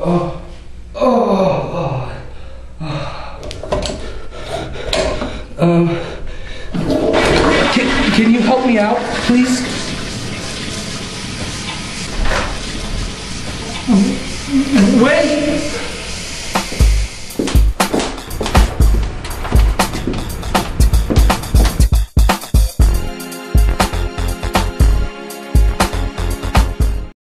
Oh, oh, oh, oh. Um, can, can you help me out, please? Wait!